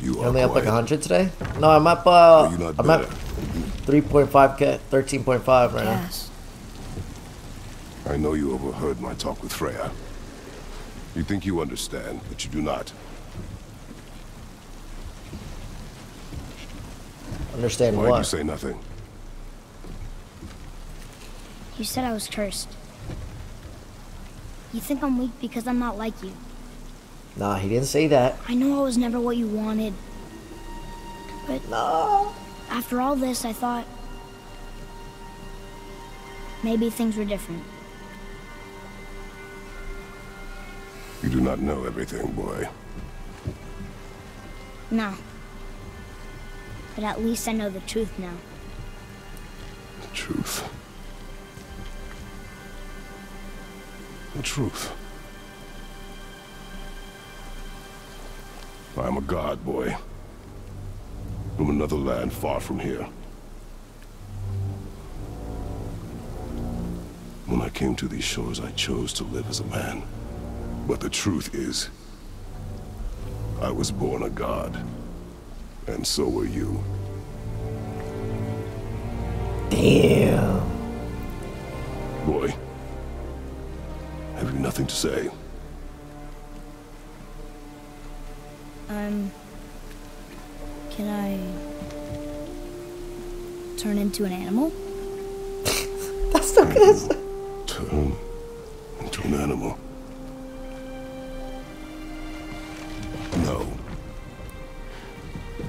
You You are only up like quiet. 100 today? No, I'm up, uh, Are you not I'm at better? 3.5k, 13.5 right now. Yes. I know you overheard my talk with Freya. You think you understand, but you do not. Understand Why'd you what? say nothing? You said I was cursed. You think I'm weak because I'm not like you. Nah, he didn't say that. I know I was never what you wanted. But No. after all this, I thought maybe things were different. You do not know everything, boy. No. But at least I know the truth now. The truth. The truth. I am a god, boy. From another land far from here. When I came to these shores, I chose to live as a man. But the truth is, I was born a god. And so were you. Damn. Boy, have you nothing to say? Um. Can I. turn into an animal? That's not good. Turn into an animal. No.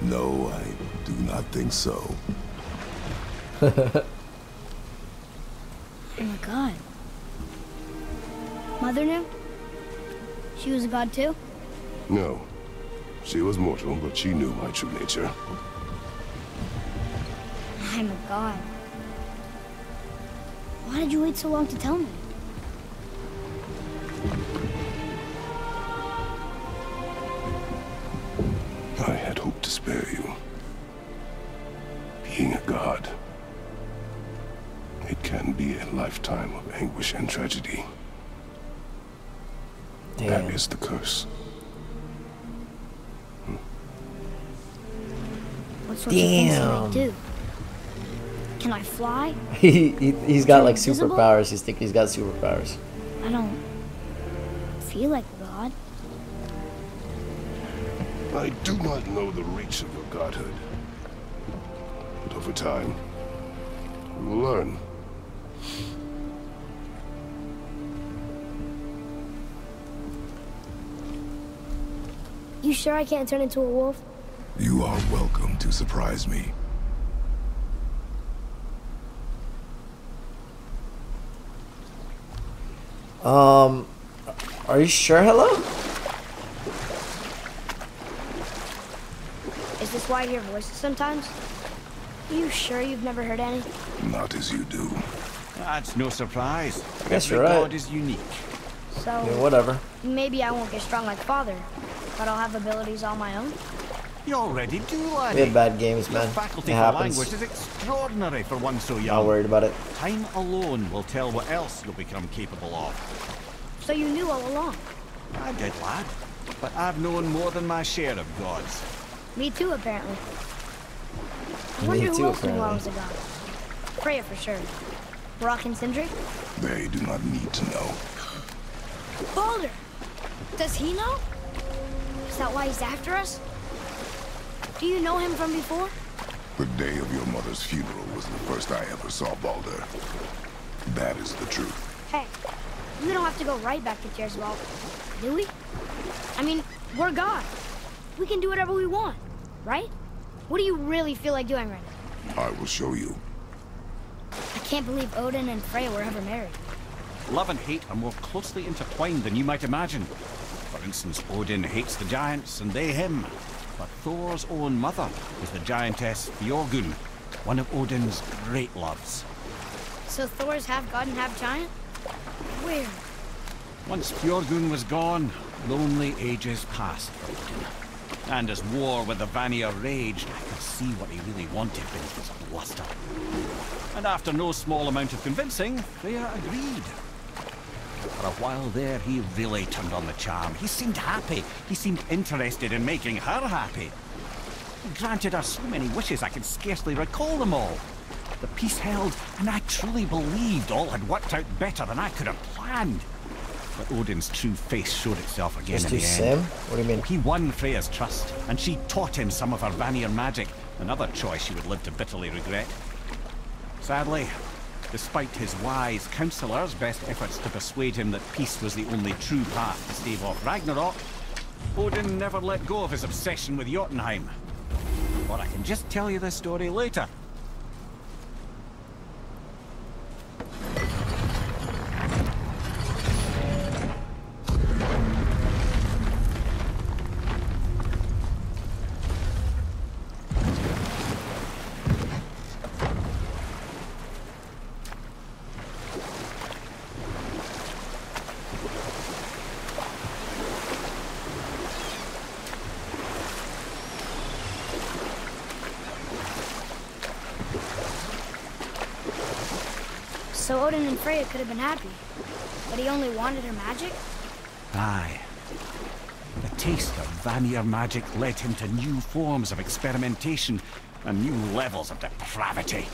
No, I do not think so. Oh my god. Mother knew? She was a god too? No. She was mortal, but she knew my true nature. I'm a god. Why did you wait so long to tell me? I had hoped to spare you. Being a god, it can be a lifetime of anguish and tragedy. That Damn. is the curse. What sorts of things can I Damn. do? Can I fly? He, he, he's got like Invisible? superpowers. He's think he's got superpowers. I don't feel like a god. I do not know the reach of your godhood. But over time, we will learn. You sure I can't turn into a wolf? You are welcome to surprise me. Um, are you sure, hello? Is this why I hear voices sometimes? Are You sure you've never heard any? Not as you do. That's no surprise. guess Every you're right. god is unique. So I mean, whatever. maybe I won't get strong like father, but I'll have abilities all my own. You already do, We laddie. had bad games, Your man. faculty It for happens. language is extraordinary for one so young. Not worried about it. Time alone will tell what else you'll become capable of. So you knew all along. I did, lad. But I've known more than my share of gods. Me too, apparently. I Me wonder who too, else knew I apparently. was a god. Freya for sure. Brok and Sindri? They do not need to know. Baldur! Does he know? Is that why he's after us? Do you know him from before? The day of your mother's funeral was the first I ever saw Baldur. That is the truth. Hey, we don't have to go right back to Tyr's Vault, do we? I mean, we're God. We can do whatever we want, right? What do you really feel like doing right now? I will show you. I can't believe Odin and Freya were ever married. Love and hate are more closely intertwined than you might imagine. For instance, Odin hates the giants and they him. But Thor's own mother was the giantess Fjörgyn, one of Odin's great loves. So Thor's half god and half giant? Where? Once Fjörgyn was gone, lonely ages passed for Odin. And as war with the Vanir raged, I could see what he really wanted beneath his bluster. And after no small amount of convincing, Freya agreed. For a while there, he really turned on the charm. He seemed happy. He seemed interested in making her happy. He granted her so many wishes I can scarcely recall them all. The peace held, and I truly believed all had worked out better than I could have planned. But Odin's true face showed itself again Just in the Sim? end. What do you mean? He won Freya's trust, and she taught him some of her Vanir magic, another choice she would live to bitterly regret. Sadly, despite his wise counselor's best efforts to persuade him that peace was the only true path to stave off Ragnarok, Odin never let go of his obsession with Jotunheim. Or I can just tell you the story later. Odin and Freya could have been happy. But he only wanted her magic? Aye. The taste of Vanir magic led him to new forms of experimentation and new levels of depravity.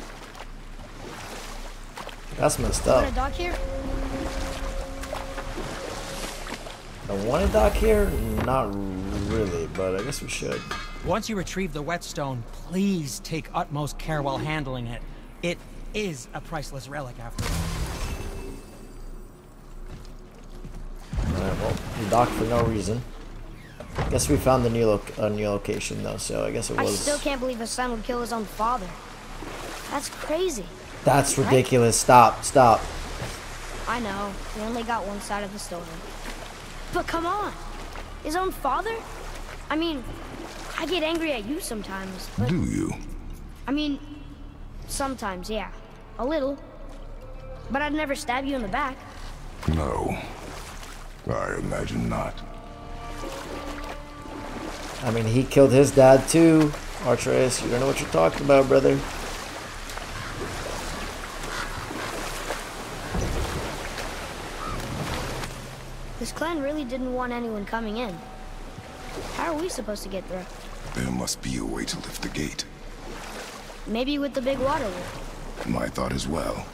That's messed up. Want a up. dock here? want a dock here? Not really, but I guess we should. Once you retrieve the whetstone, please take utmost care while handling it. It is a priceless relic after all. Alright, well, we docked for no reason. Guess we found the new, loc uh, new location though, so I guess it was. I still can't believe a son would kill his own father. That's crazy. That's ridiculous. Stop, stop. I know. We only got one side of the story. But come on. His own father? I mean, I get angry at you sometimes, but Do you? I mean, sometimes, yeah. A little. But I'd never stab you in the back. No. I imagine not. I mean, he killed his dad too. Atreus, you don't know what you're talking about, brother. This clan really didn't want anyone coming in. How are we supposed to get through? There must be a way to lift the gate. Maybe with the big water wheel. My thought as well.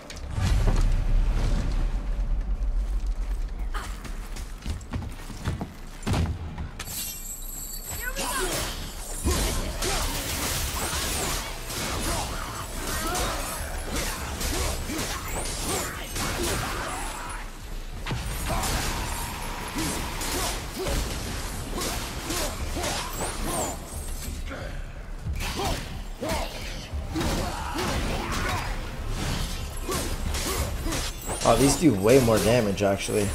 Oh, these do way more damage actually.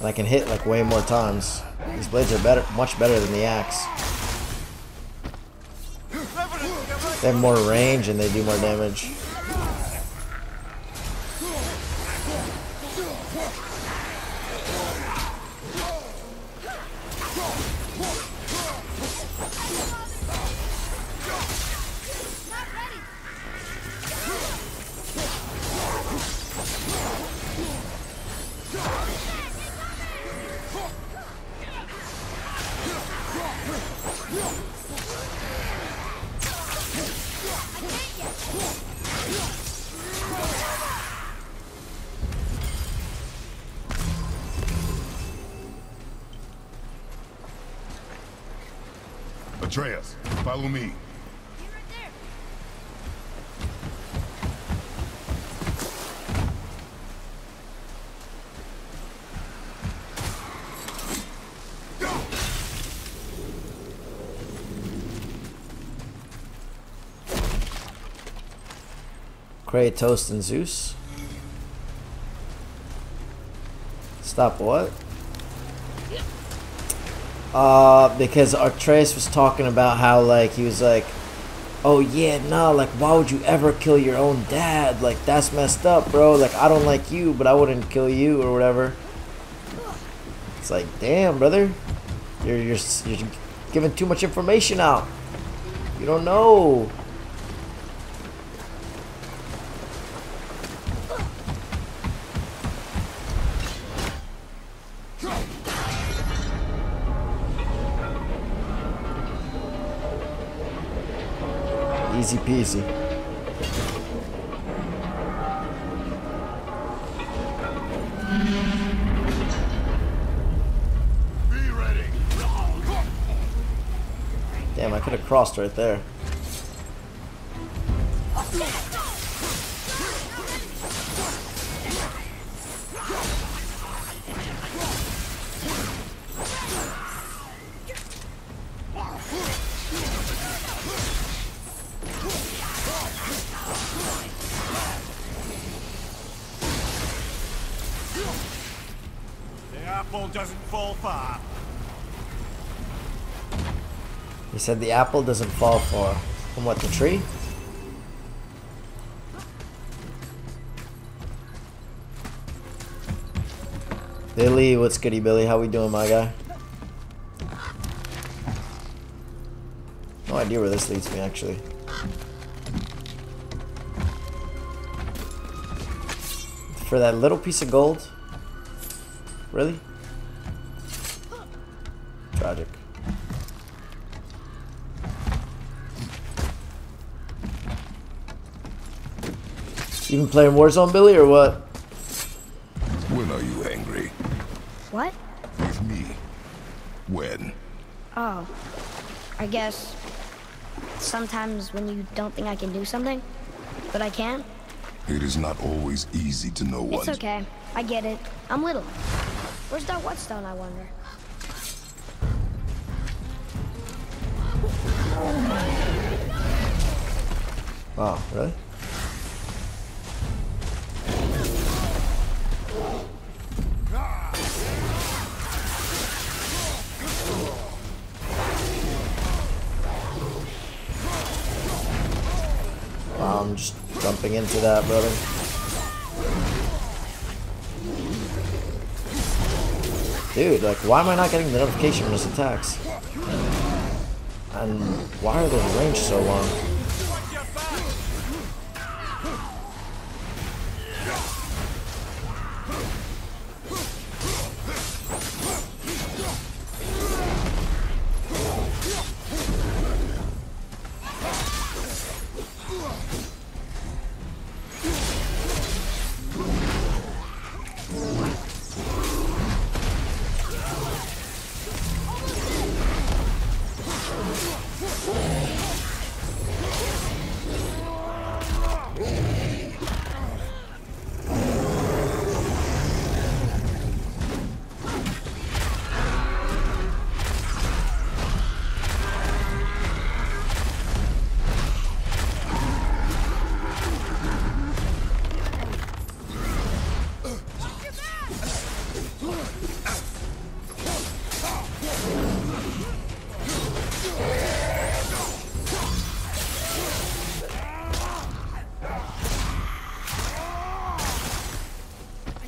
And I can hit like way more times. These blades are better, much better than the axe. They have more range and they do more damage. Kratos and Zeus. Stop what? Uh, because Atreus was talking about how, like, he was like, oh yeah, nah, like, why would you ever kill your own dad? Like, that's messed up, bro. Like, I don't like you, but I wouldn't kill you or whatever. It's like, damn, brother. You're, you're, you're giving too much information out. You don't know. Easy peasy. Damn, I could have crossed right there. Said the apple doesn't fall far. From what, the tree? Billy, what's goody Billy? How we doing, my guy? No idea where this leads me, actually. For that little piece of gold? Really? You been playing Warzone, Billy, or what? When are you angry? What? With me. When? Oh. I guess sometimes when you don't think I can do something, but I can. It is not always easy to know what... It's okay. I get it. I'm little. Where's that whetstone, I wonder? Wow, really? Jumping into that, brother. Dude, like, why am I not getting the notification when this attacks? And why are those range so long?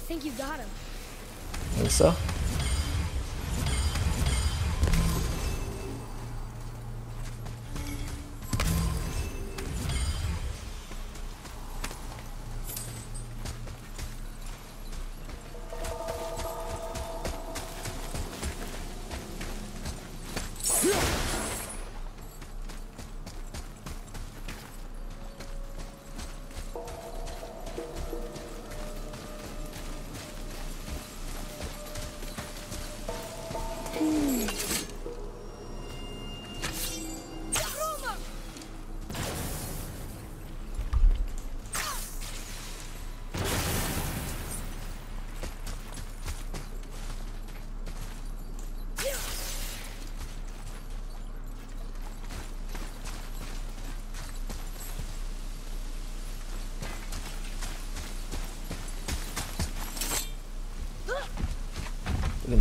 Think you got him. Think so?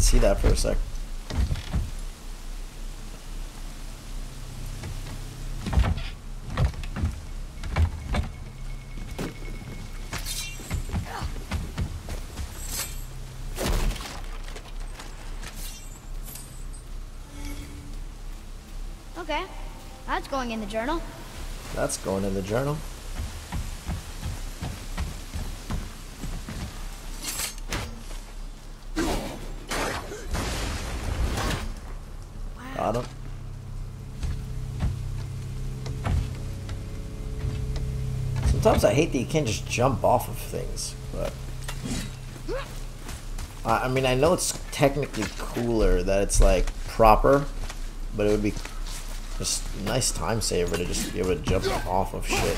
See that for a sec. Okay. That's going in the journal. That's going in the journal. Got him. Sometimes I hate that you can't just jump off of things, but I mean I know it's technically cooler that it's like proper, but it would be just nice time saver to just be able to jump off of shit.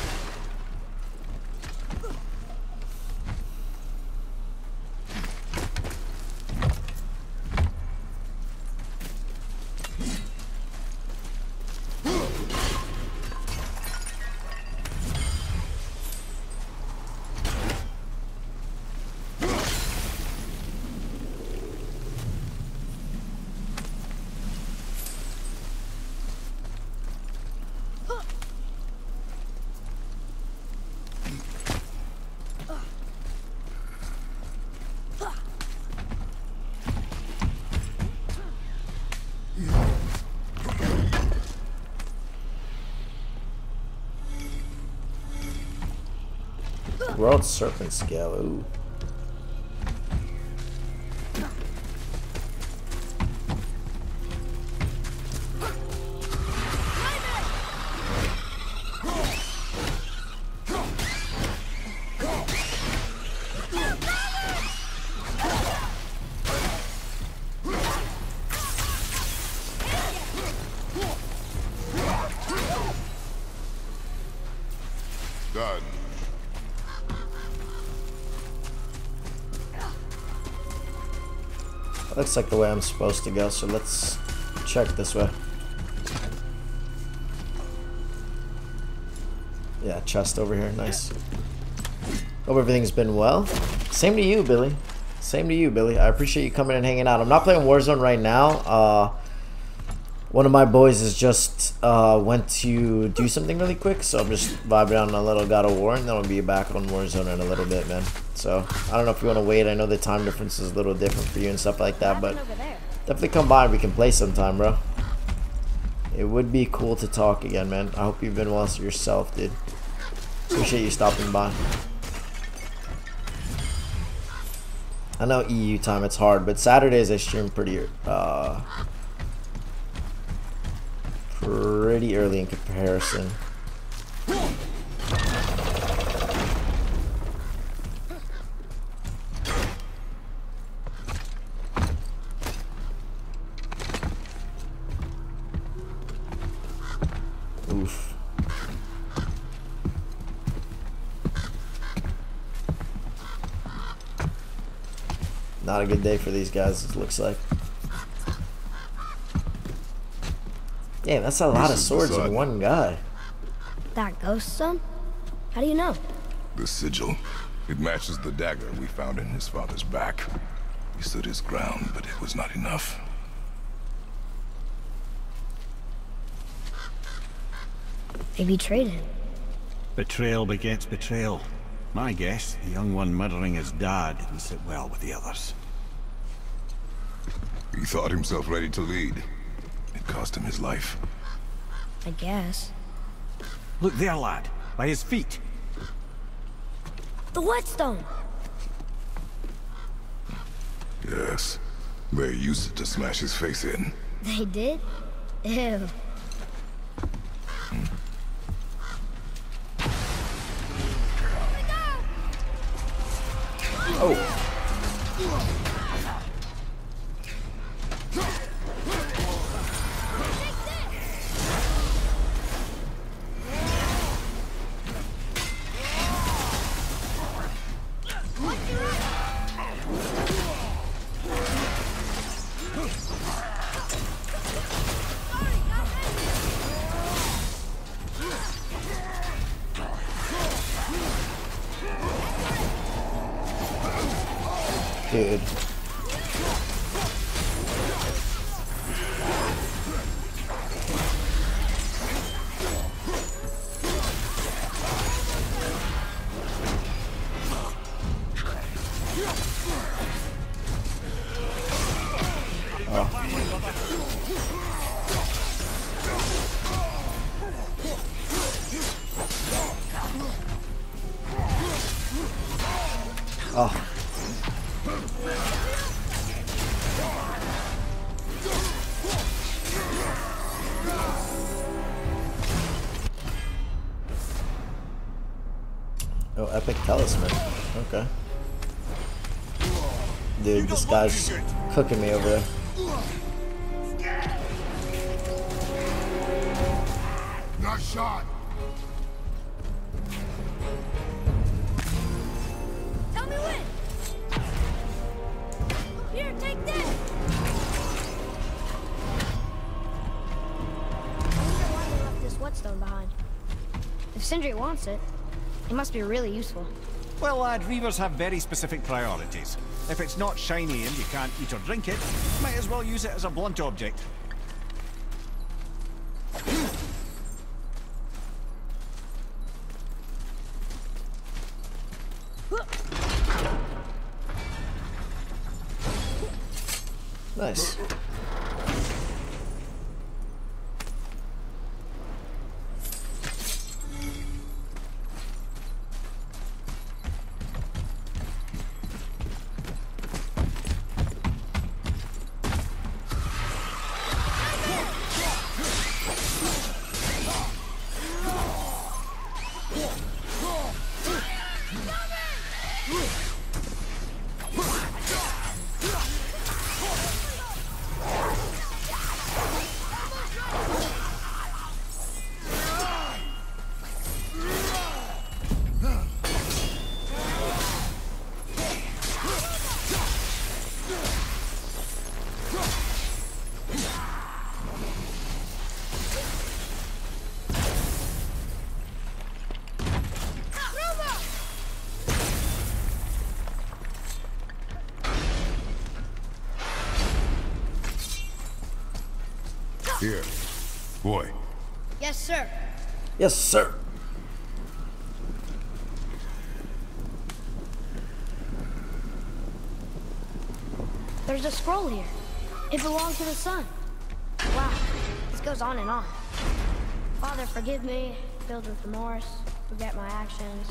World Serpent Scale, ooh. Like the way I'm supposed to go, so let's check this way. Yeah, chest over here, nice. Hope everything's been well. Same to you, Billy. Same to you, Billy. I appreciate you coming and hanging out. I'm not playing Warzone right now. Uh, one of my boys has just uh, went to do something really quick, so I'm just vibing on a little God of War, and then I'll be back on Warzone in a little bit, man. So I don't know if you want to wait. I know the time difference is a little different for you and stuff like that, but Nothing over there. definitely come by and we can play sometime, bro. It would be cool to talk again, man. I hope you've been well yourself, dude. Appreciate you stopping by. I know EU time it's hard, but Saturdays I stream pretty uh pretty early in comparison. Not a good day for these guys, it looks like. Damn, that's a lot of This is swords in one guy. That ghost son? How do you know? The sigil. It matches the dagger we found in his father's back. He stood his ground, but it was not enough. They betrayed him. Betrayal begets betrayal. My guess, the young one murdering his dad didn't sit well with the others. He thought himself ready to lead. It cost him his life. I guess. Look there, lad, by his feet. The whetstone! Yes. They used it to smash his face in. They did? Ew. Oh, dude. Talisman. Okay. Dude, this guy's cooking me over there. Lad, reavers have very specific priorities. If it's not shiny and you can't eat or drink it, might as well use it as a blunt object. Here. Boy. Yes, sir. Yes, sir. There's a scroll here. It belonged to the son. Wow, this goes on and on. Father, forgive me, filled with remorse, forget my actions.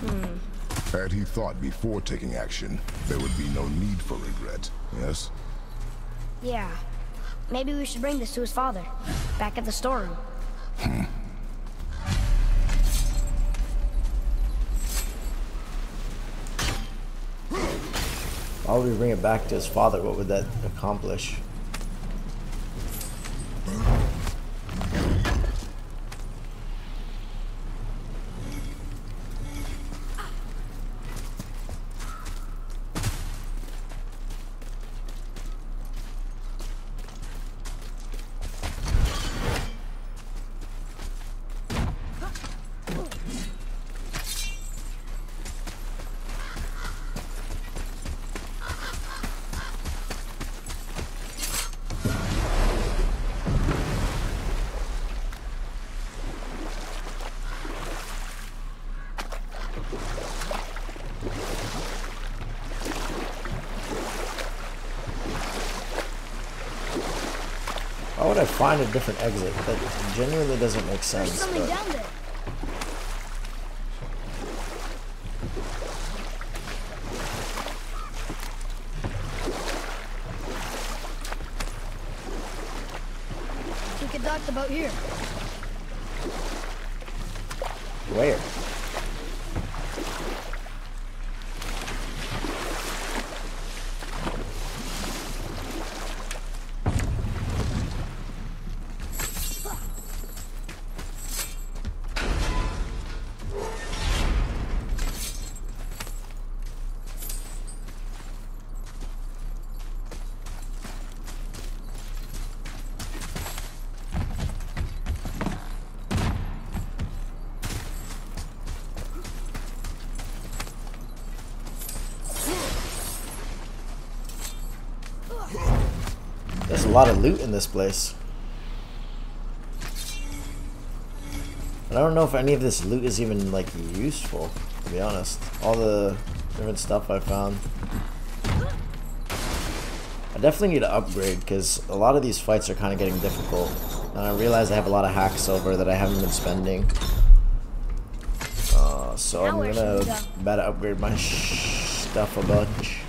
Hmm. Had he thought before taking action, there would be no need for regret, yes? Yeah, maybe we should bring this to his father, back at the storeroom. Hmm. Why would we bring it back to his father? What would that accomplish? I find a different exit? That genuinely doesn't make There's sense. something But down there. We could dock the boat here. Lot of loot in this place. But I don't know if any of this loot is even like useful, to be honest. All the different stuff I found. I definitely need to upgrade because a lot of these fights are kind of getting difficult. And I realize I have a lot of Hacksilver that I haven't been spending. Uh, so I'm gonna go? better upgrade my sh- stuff a bunch.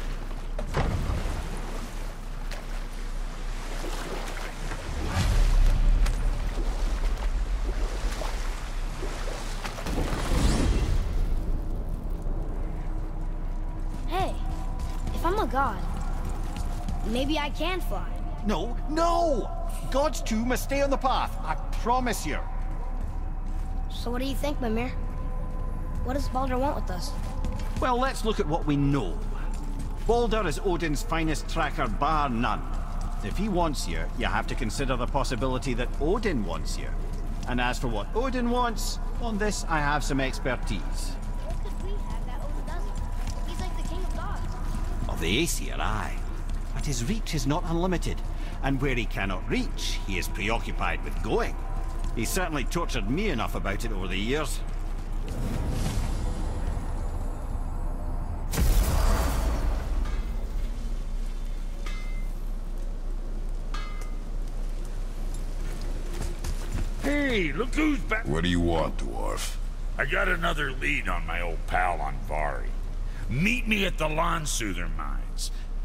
I can fly. No, no! God's too must stay on the path, I promise you. So what do you think, Mimir? What does Baldur want with us? Well, let's look at what we know. Baldur is Odin's finest tracker, bar none. If he wants you, you have to consider the possibility that Odin wants you. And as for what Odin wants, on this I have some expertise. What could we have that Odin doesn't? He's like the king of gods. Of the Aesir, aye. But his reach is not unlimited, and where he cannot reach, he is preoccupied with going. He's certainly tortured me enough about it over the years. Hey, look who's back. What do you want, dwarf? I got another lead on my old pal on Vari. Meet me at the Landsuther Mines.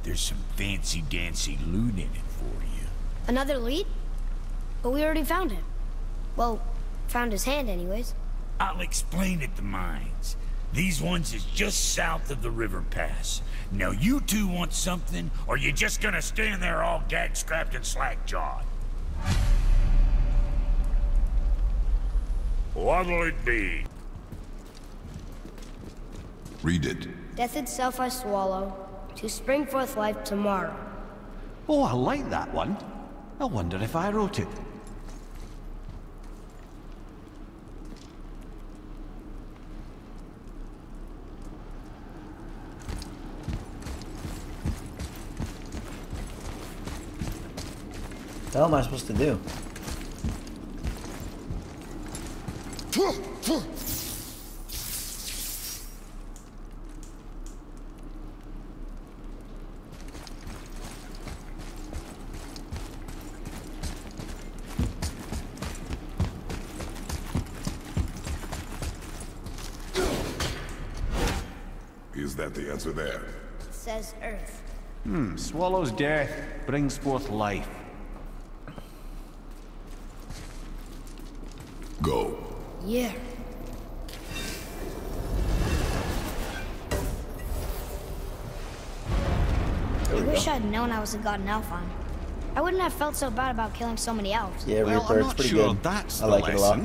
There's some fancy-dancy loot in it for you. Another lead? But we already found him. Well, found his hand anyways. I'll explain at the mines. These ones is just south of the river pass. Now you two want something, or you just gonna stand there all gag-scrapped and slack-jawed? What'll it be? Read it. Death itself I swallow, to spring forth life tomorrow. Oh, I like that one. I wonder if I wrote it. The hell am I supposed to do? Is that the answer there? It says Earth. Hmm, Swallows death, brings forth life. Go. Yeah. I wish I'd known I was a god in Alfheim. I wouldn't have felt so bad about killing so many elves. Yeah, Well, Reaper, I'm it's pretty sure good. that's I the like it a lot.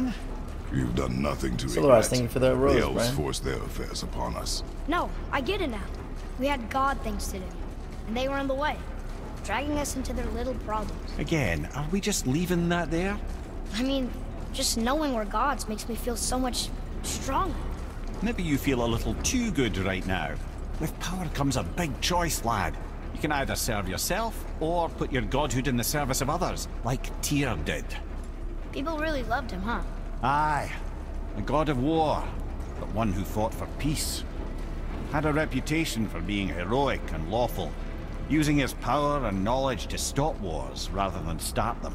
Lesson. You've done nothing to Silver, I was regret. thanking you for that rose, The elves Brian. forced their affairs upon us. No, I get it now. We had god things to do, and they were in the way, dragging us into their little problems. Again, are we just leaving that there? I mean, just knowing we're gods makes me feel so much stronger. Maybe you feel a little too good right now. With power comes a big choice, lad. You can either serve yourself, or put your godhood in the service of others, like Tyr did. People really loved him, huh? Aye, a god of war, but one who fought for peace. Had a reputation for being heroic and lawful, using his power and knowledge to stop wars rather than start them.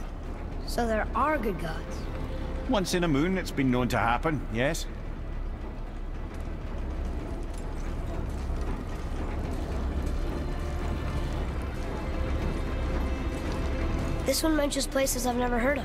So there are good gods. Once in a moon, it's been known to happen, yes? This one mentions places I've never heard of.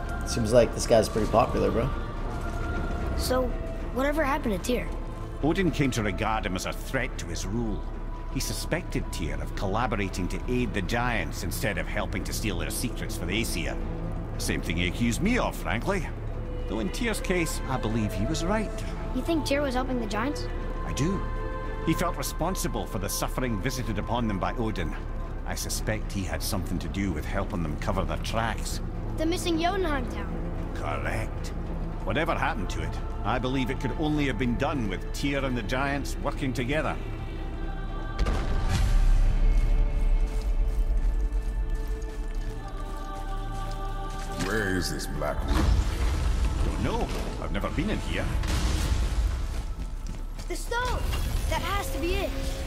Seems like this guy's pretty popular, bro. So, whatever happened to Tyr? Odin came to regard him as a threat to his rule. He suspected Tyr of collaborating to aid the Giants instead of helping to steal their secrets for the Aesir. Same thing he accused me of, frankly. Though in Tyr's case, I believe he was right. You think Tyr was helping the Giants? I do. He felt responsible for the suffering visited upon them by Odin. I suspect he had something to do with helping them cover their tracks. The missing Jotunheim town. Correct. Whatever happened to it, I believe it could only have been done with Tyr and the Giants working together. Where is this black rune? Don't know. I've never been in here. The stone! That has to be it.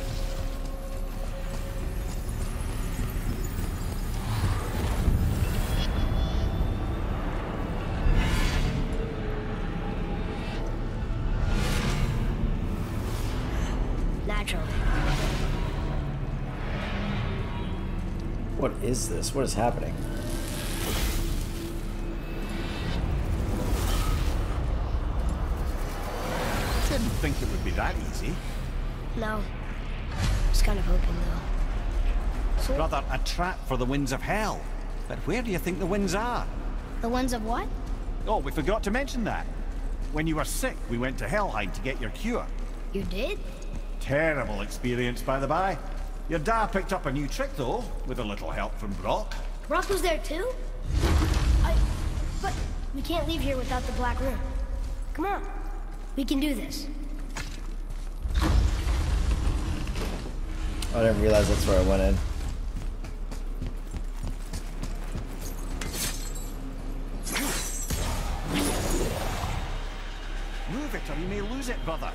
Is this? What is happening? Didn't think it would be that easy. No. I was kind of hoping, though. So, Rather a trap for the winds of hell. But where do you think the winds are? the winds of what? Oh, we forgot to mention that. When you were sick, we went to Helheim to get your cure. You did? Terrible experience, by the by. Your dad picked up a new trick, though, with a little help from Brok. Brok was there too? I... But we can't leave here without the Black Rune. Come on. We can do this. I didn't realize that's where I went in. Move it or you may lose it, brother.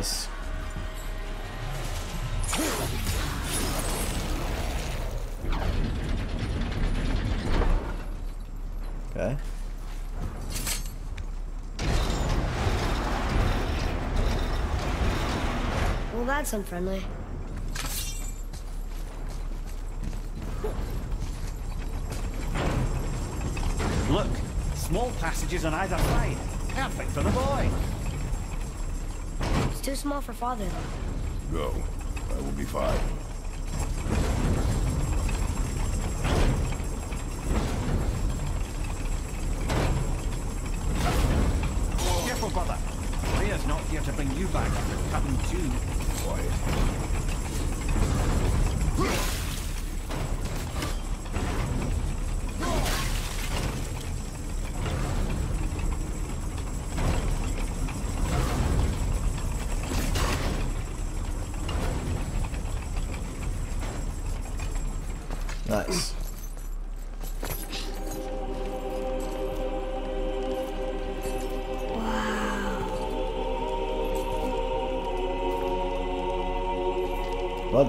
This? Okay. Well, that's unfriendly. Look, small passages on either side. Too small for father, though. Go. I will be fine.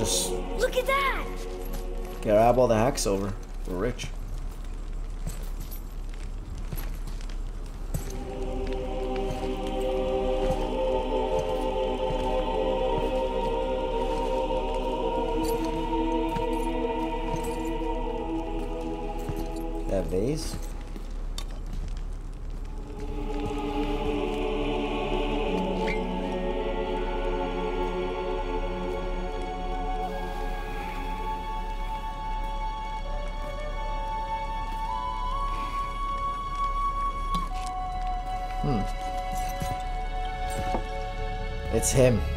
Just Look at that! grab all the Hacksilver. We're rich. Him.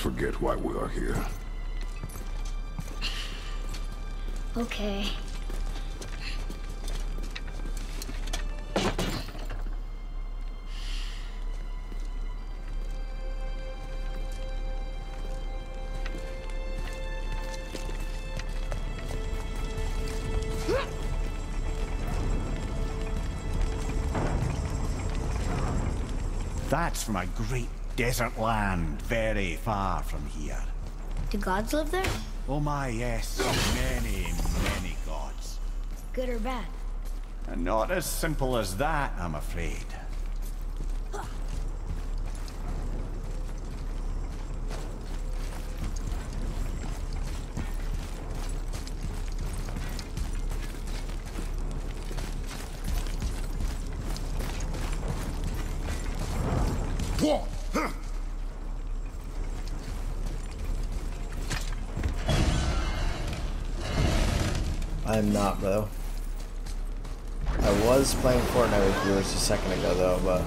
Forget why we are here. Okay. That's from a great desert land very far from here. Do gods live there? Oh my, yes. Many, many gods. Good or bad? And not as simple as that, I'm afraid. Playing Fortnite with viewers a second ago though, but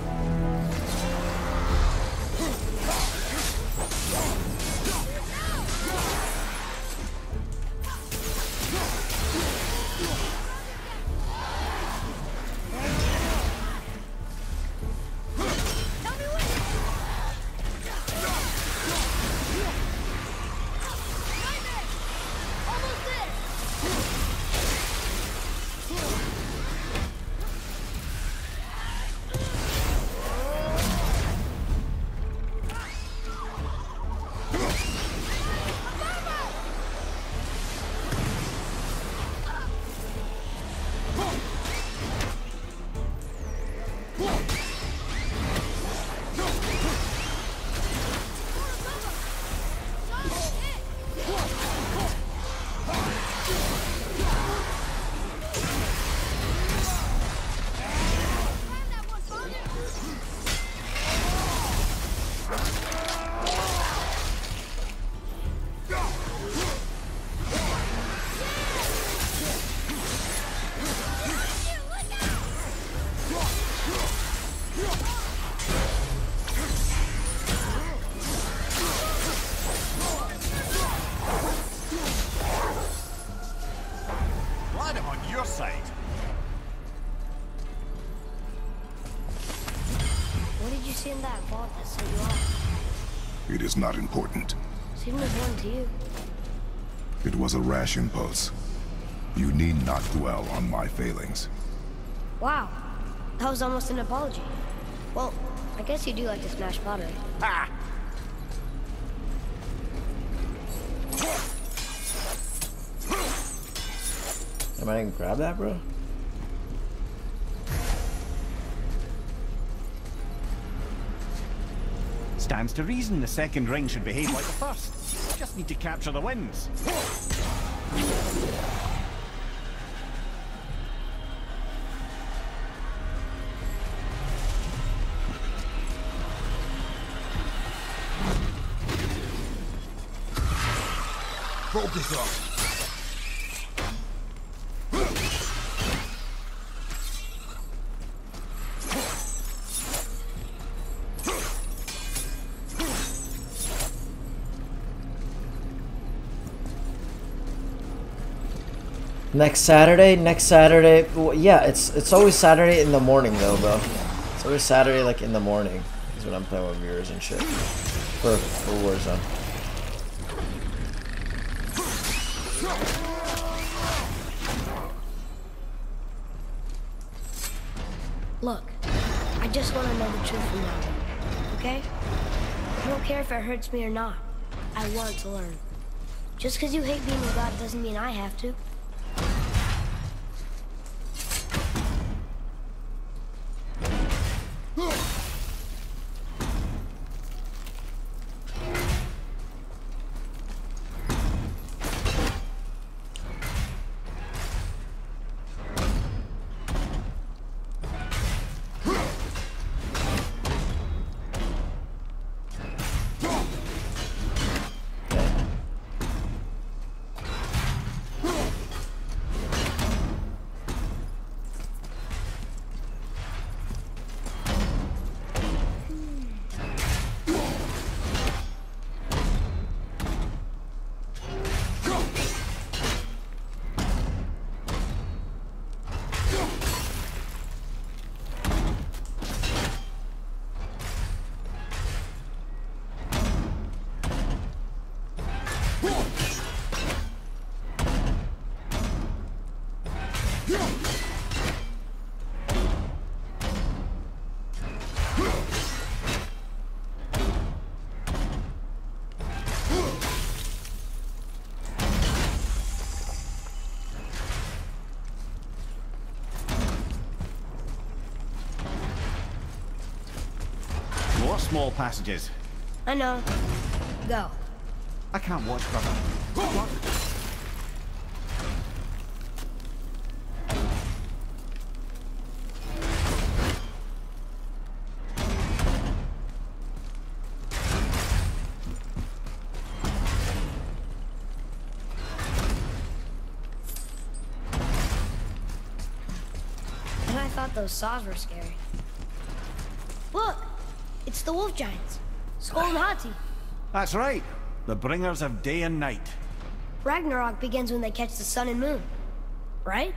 off? It is not important. Seemed as one to you. It was a rash impulse. You need not dwell on my failings. Wow. That was almost an apology. Well, I guess you do like to smash pottery. Ha! am I gonna grab that, bro? Stands to reason the second ring should behave like the first. Just need to capture the wins. Focus up. Next Saturday, next Saturday. well, Yeah, it's it's always Saturday in the morning though, bro. It's always Saturday like in the morning is when I'm playing with viewers and shit for for Warzone. Look, I just want to know the truth from now okay? I don't care if it hurts me or not. I want to learn. Just because you hate being a god doesn't mean I have to. small passages. I know. Go. I can't watch, brother. What? those saws were scary. Look! It's the wolf giants. Sköll and Hati. That's right. The bringers of day and night. Ragnarok begins when they catch the sun and moon. Right?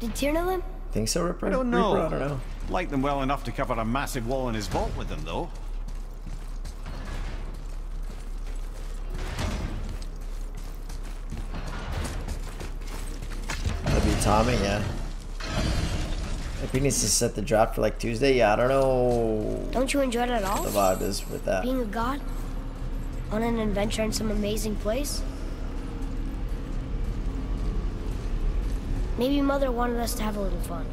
Did Tyr know them? Think so, Ripper? I don't know. Reaper? I don't know. Like them well enough to cover a massive wall in his vault with them, though. That'd be Tommy, yeah. If he needs to set the drop for like Tuesday, yeah, I don't know Don't you enjoy it at all? the vibe is with that. Being a god? On an adventure in some amazing place? Maybe Mother wanted us to have a little fun.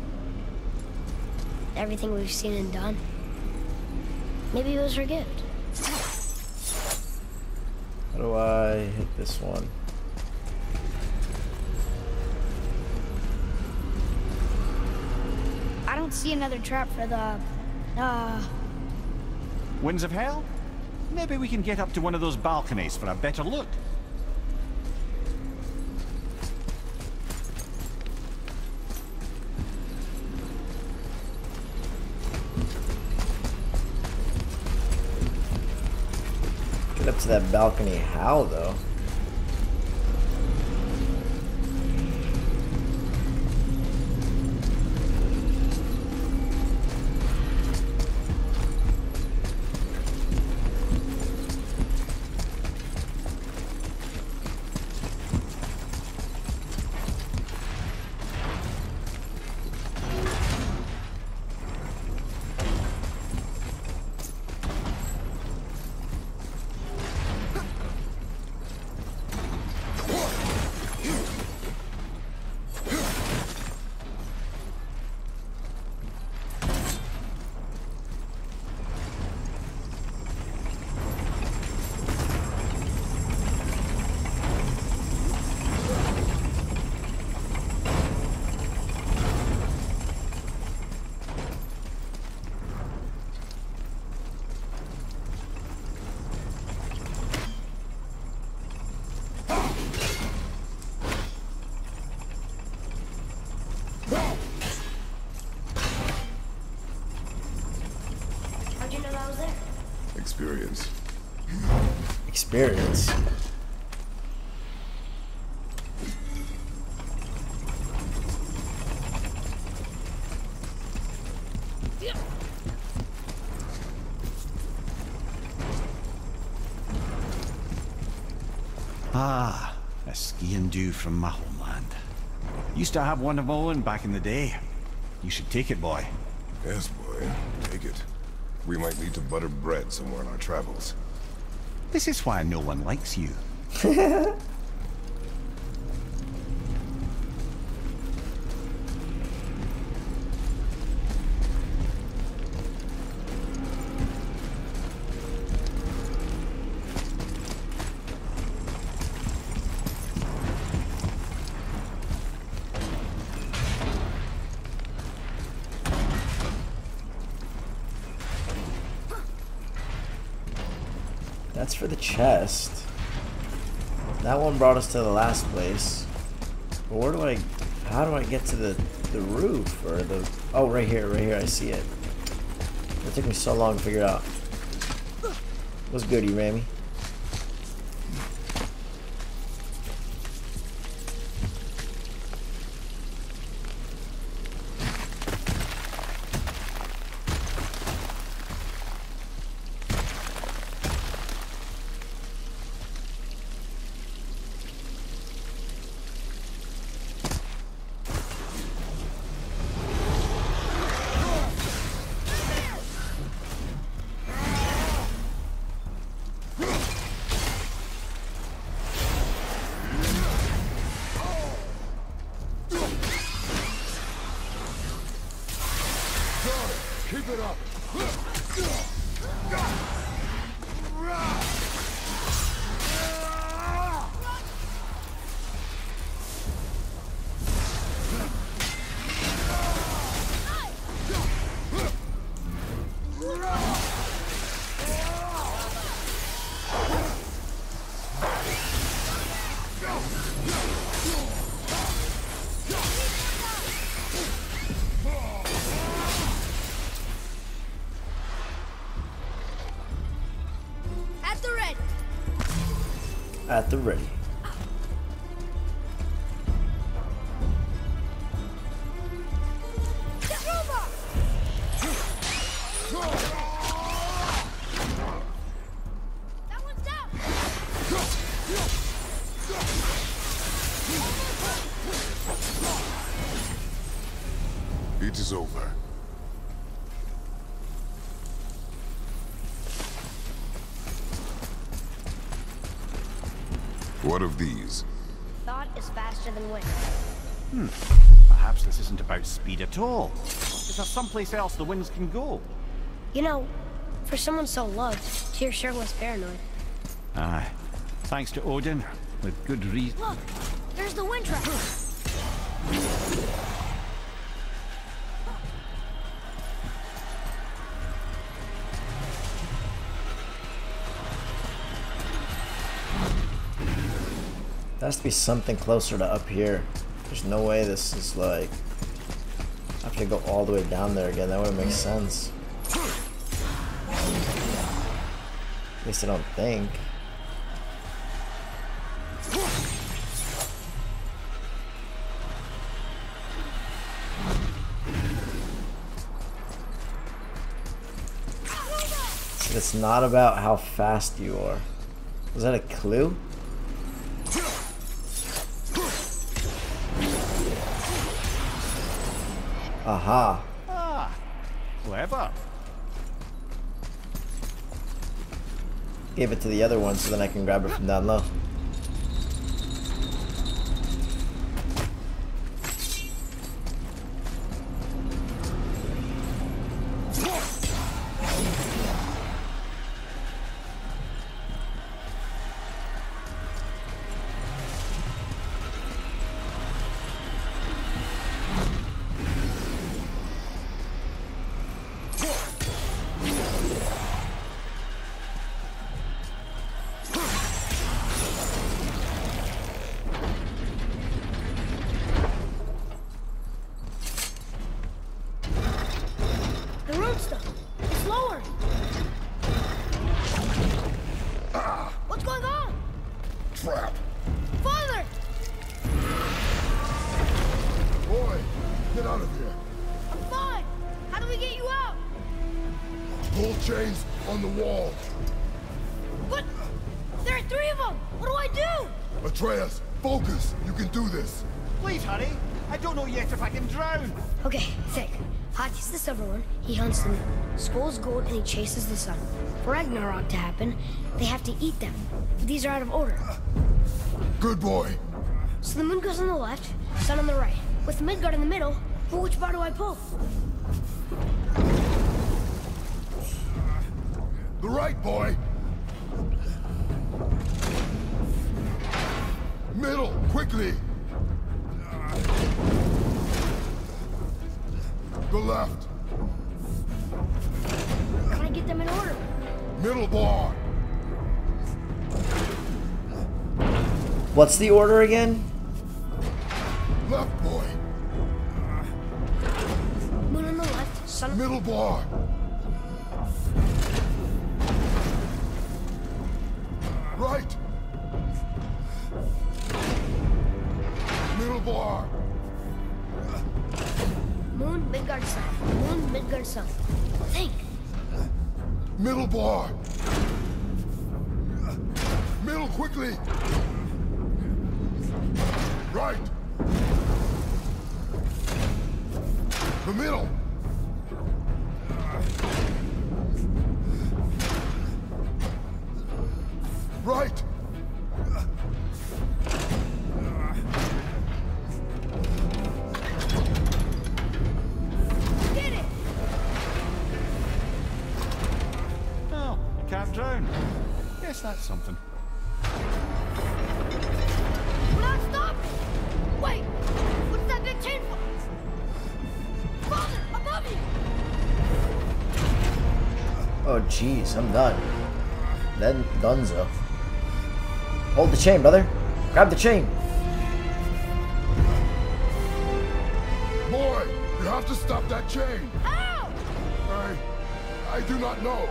Everything we've seen and done. Maybe it was her gift. How do I hit this one? Don't see another trap for the... Uh... Winds of Hell? Maybe we can get up to one of those balconies for a better look. Get up to that balcony. How though? How'd you know that was there? Experience. Experience. Ah, a sgian-dubh from my homeland. Used to have one of my own back in the day. You should take it, boy. Yes, boy. Take it. We might need to butter bread somewhere on our travels. This is why no one likes you. chest. That one brought us to the last place. But where do I... How do I get to the, the roof? Or the... Oh, right here, right here. I see it. It took me so long to figure it out. What's good, you Ramy? What of these? Thought is faster than wind. Hmm. Perhaps this isn't about speed at all. Is there someplace else the winds can go? You know, for someone so loved, Tyr sure was paranoid. Aye. Thanks to Odin, with good reason. Look, there's the wind trap. has to be something closer to up here. There's no way this is like. I have to go all the way down there again. That wouldn't make sense. At least I don't think. It's not about how fast you are. Was that a clue? Aha. Ah, clever. Gave it to the other one so then I can grab it from down low. The runestone. It's lower. Ah. What's going on? Trap! Father! Boy, get out of here! I'm fine. How do we get you out? Pull chains on the wall! But there are three of them. What do I do? Atreus, focus! You can do this! Please hurry. I don't know yet if I can drown. Okay, think. Hati's the silver one. He hunts the moon. Sköll's gold and he chases the sun. For Ragnarok to happen, they have to eat them. But these are out of order. Good boy! So the moon goes on the left, sun on the right. With Midgard in the middle, but which bar do I pull? The right, boy! Middle, quickly! The left, Can I get them in order? middle bar! What's the order again? Left, boy! Moon on the left, sun Middle bar! Something. We're not stopping! Wait! What's that big chain for? Father, above you! Oh jeez, I'm done. Then Dunzo. Hold the chain, brother. Grab the chain. Boy, you have to stop that chain! How? I... I do not know.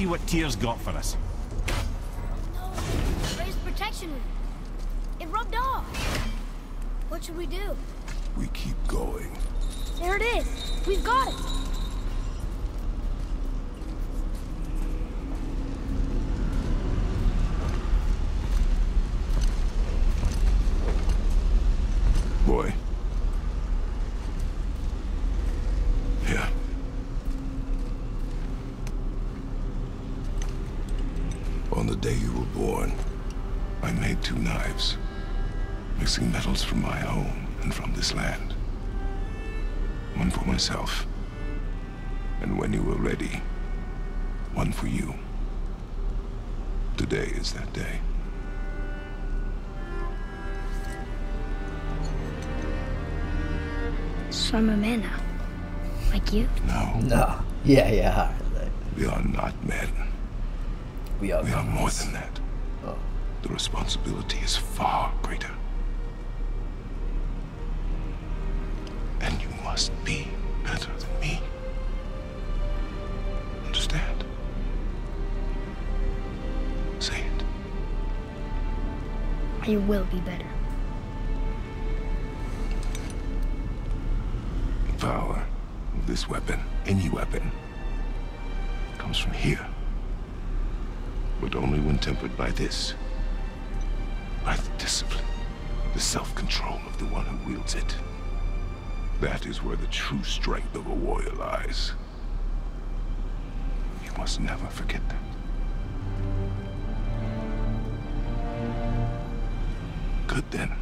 See what Tyr's got for us. No, Ray's protection ring. It rubbed off. What should we do? We keep going. There it is. We've got it. So I'm a man now. Like you? No, No. Yeah, yeah. we are not men. We are. We are more than that. Oh. The responsibility is far greater. And you must be better than me. Understand? Say it. I will be better. This weapon, any weapon, comes from here. But only when tempered by this. By the discipline, the self-control of the one who wields it. That is where the true strength of a warrior lies. You must never forget that. Good then.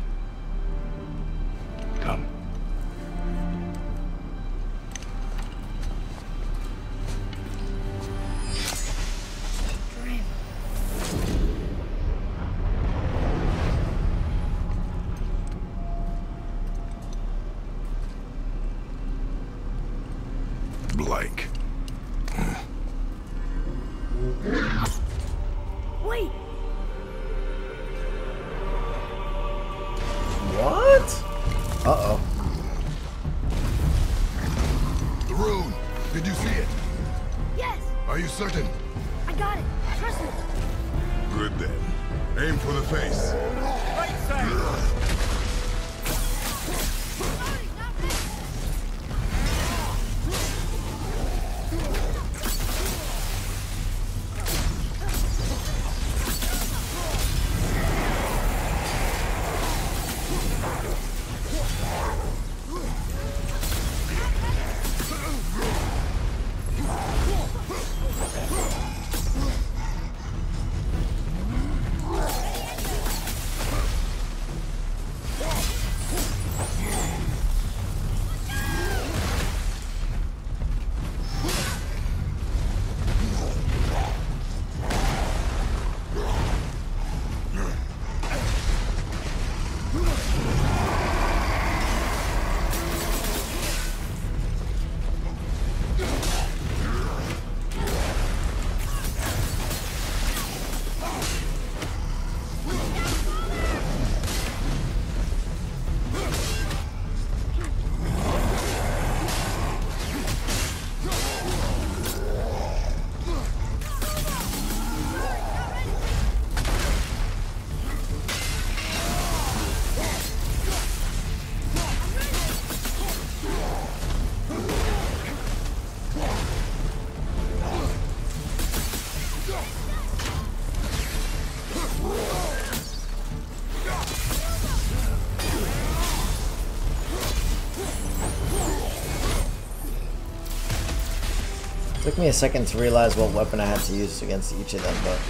Took me a second to realize what weapon I had to use against each of them, but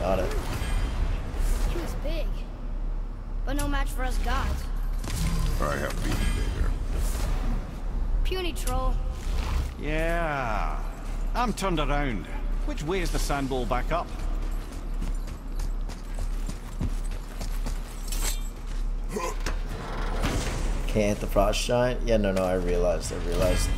got it. He was big, but no match for us gods. I have been bigger. Puny troll. Yeah. I'm turned around. Which way is the sandball back up? Can't hit the frost giant? Yeah, no, no, I realized, I realized.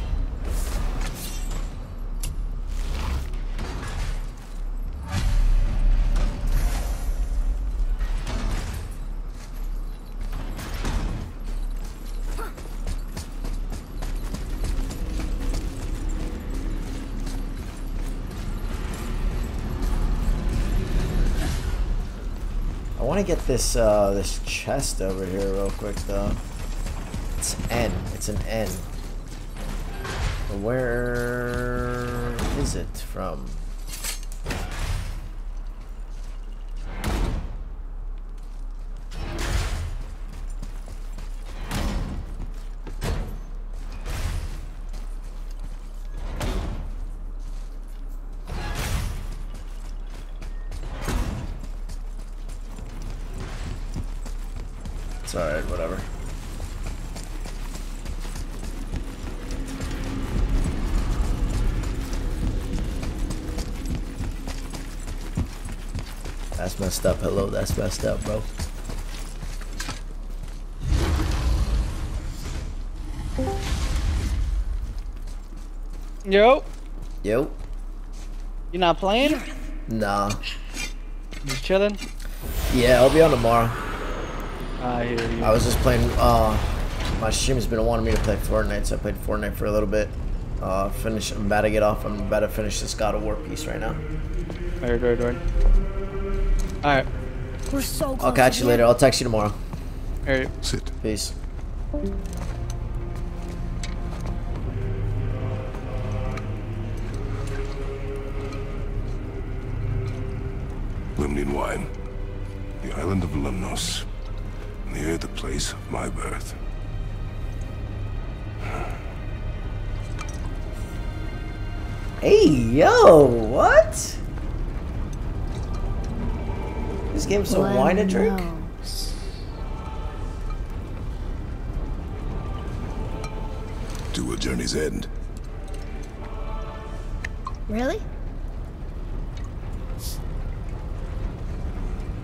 To get this uh, this chest over here real quick though. It's N. It's an N. Where is it from? Messed up. Hello, that's messed up, bro. Yo, Yo. you not playing? Nah. Just chilling? Yeah, I'll be on tomorrow. I hear you. I was just playing, uh, my stream's been wanting me to play Fortnite, so I played Fortnite for a little bit. Uh, finish, I'm about to get off, I'm about to finish this God of War piece right now. Word, word, word. Alright, We're so close. I'll catch you later, I'll text you tomorrow. alright. Sit. Peace. Lemnian wine. The island of Lemnos. Near the place of my birth. Hey, yo, what? This game's some wine to drink? To a journey's end. Really?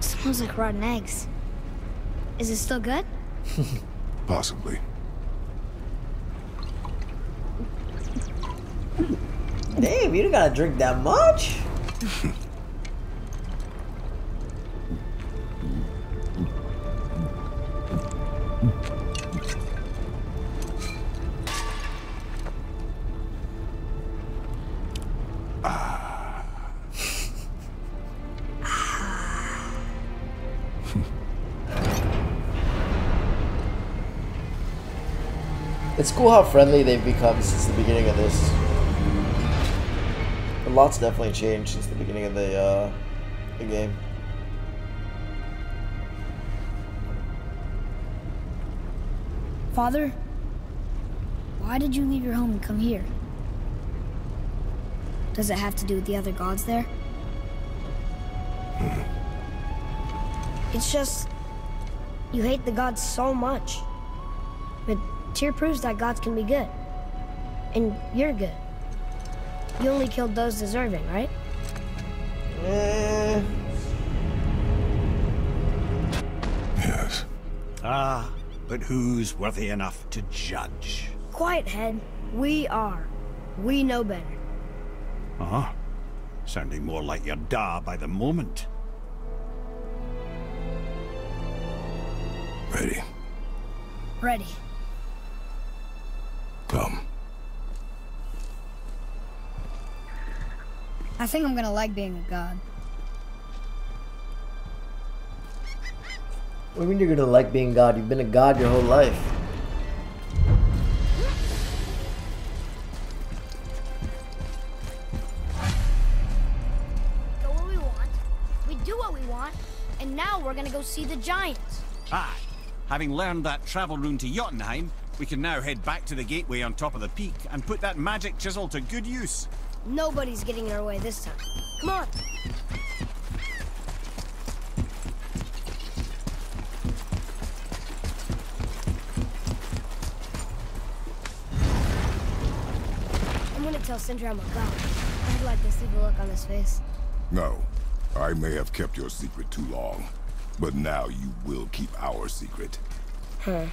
Smells like rotten eggs. Is it still good? Possibly. Damn, you don't gotta drink that much? cool how friendly they've become since the beginning of this. A lot's definitely changed since the beginning of the uh, the game. Father, why did you leave your home and come here? Does it have to do with the other gods there? It's just you hate the gods so much. But Tyr proves that gods can be good. And you're good. You only killed those deserving, right? Eh, Yes. Ah, but who's worthy enough to judge? Quiet head. We are. We know better. Uh-huh. Sounding more like your da by the moment. Ready. Ready. Come. I think I'm gonna like being a god. what do you mean you're gonna like being God? You've been a God your whole life. Go where we want. We do what we want. And now we're gonna go see the giants. Ah, Having learned that travel rune to Jotunheim, we can now head back to the gateway on top of the peak and put that magic chisel to good use. Nobody's getting in our way this time. Come on. I'm gonna tell Sindri I'm a god. I'd like to see the look on his face. No. I may have kept your secret too long. But now you will keep our secret. Huh.